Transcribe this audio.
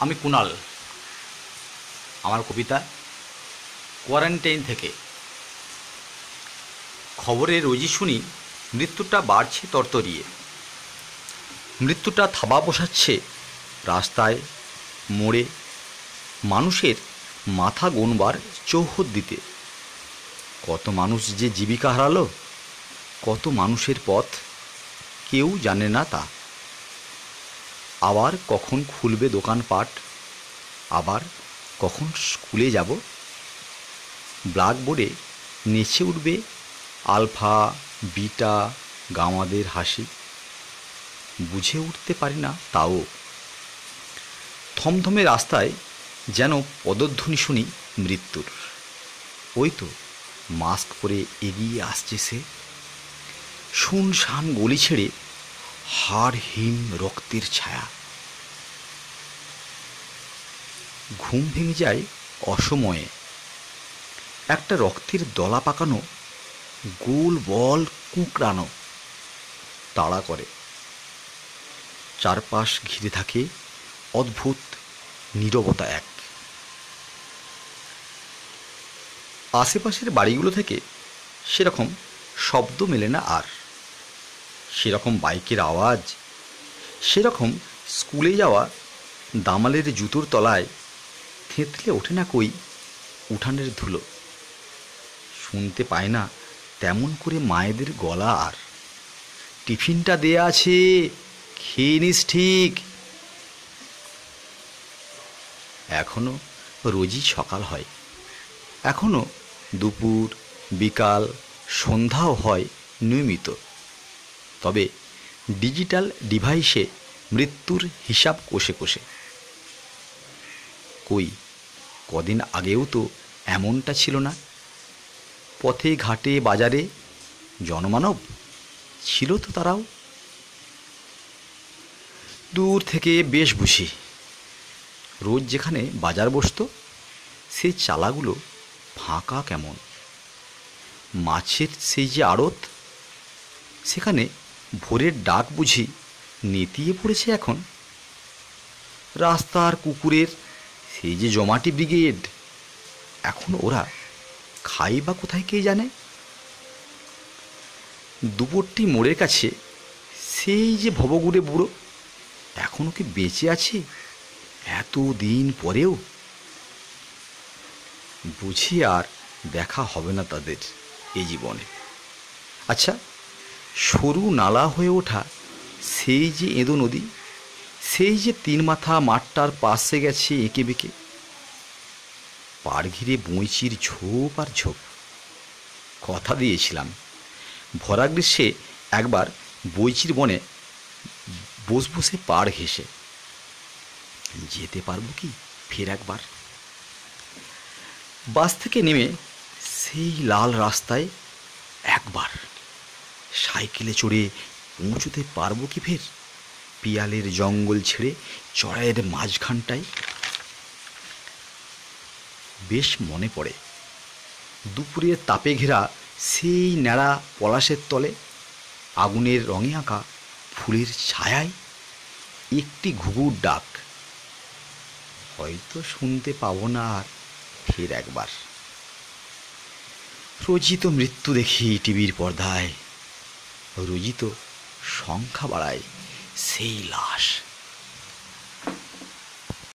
আমি কুণাল আমার কবিতা কোয়ারেন্টাইন থেকে। খবরে রোজই শুনি, মৃত্যুটা বাড়ছে তরতরিয়ে। মৃত্যুটা থাবা বসাচ্ছে রাস্তায়, মোড়ে, মানুষের মাথা গোনবার চৌহদ দিতে। কত মানুষ যে জীবিকা হারালো, কত মানুষের পথ কেউ জানে না তা। আবার কখন খুলবে দোকানপাট আবার কখন স্কুলে যাব? ব্ল্যাকবোর্ডে নেচে উঠবে আলফা, বিটা, গামাদের হাসি। বুঝে উঠতে পারি না তাও। থমথমে রাস্তায় যেন পদধ্বনি শুনি মৃত্যুর। ওই তো মাস্ক পরে এগিয়ে আসছে সে। শুনশান গলি ছেড়ে হাড়হীন রক্তের ছায়া। ঘুম ভেঙে যায় অসময়ে। একটা রক্তের দলা পাকানো, গোল বল কুঁকড়ানো তাড়া করে। চারপাশ ঘিরে থাকে অদ্ভুত নীরবতা এক। আশেপাশের বাড়িগুলো থেকে সেরকম শব্দ মেলে না আর। সেরকম বাইকের আওয়াজ, সেরকম স্কুলে যাওয়া দামালের জুতোর তলায় থেঁতলে ওঠে না কই উঠানের ধুলো। শুনতে পায় না তেমন করে মায়েদের গলা আর। টিফিনটা দেয়া আছে, খেয়ে নিস ঠিক। এখনও রোজই সকাল হয়। এখনও দুপুর, বিকাল, সন্ধ্যাও হয় নিয়মিত। তবে ডিজিটাল ডিভাইসে মৃত্যুর হিসাব কষে কষে। কই, কদিন আগেও তো এমনটা ছিল না? পথে ঘাটে বাজারে জনমানব ছিল তো তারাও। দূর থেকে বেশ বুঝি, রোজ যেখানে বাজার বসতো সেই চালাগুলো ফাঁকা কেমন? মাছের সেই যে আড়ত, সেখানে ভোরের ডাক বুঝি নেতিয়ে পড়েছে এখন। রাস্তার কুকুরের, সেই যে জমাটি ব্রিগেড, এখন ওরা খাই বা কোথায় কে জানে? দুপুরটি মোড়ের কাছে সেই যে ভবগুড়ে বুড়ো এখনও কি বেঁচে আছে? এত দিন পরেও? বুঝি আর দেখা হবে না তাদের এই জীবনে। আচ্ছা সরু নালা হয়ে ওঠা সেই যে এঁদো নদী, সেই যে তিন মাথা মাঠটার পাশে গেছে এঁকে বেঁকে। পাড় ঘিরে বঁইচির ঝোপ আর ঝোপ। কথা দিয়েছিলাম। ভরা গ্রীষ্মে একবার বইচির বনে বস বসে পাড় ঘেসে যেতে পারব কি ফের একবার? বাস থেকে নেমে সেই লাল রাস্তায় একবার। সাইকেলে চড়ে পৌঁছতে পারব কি ফের? পিয়ালের জঙ্গল ছেড়ে চড়াইয়ের মাঝখানটায়? বেশ মনে পড়ে, দুপুরের তাপে ঘেরা সেই ন্যাড়া পলাশের তলে আগুনের রঙে আঁকা ফুলের ছায়ায় একটি ঘুঘুর ডাক। হয়তো শুনতে পাবো না আর ফের একবার। রোজই তো মৃত্যু দেখি টিভির পর্দায়। রোজই তো সংখ্যা বাড়ায় সেই লাশ।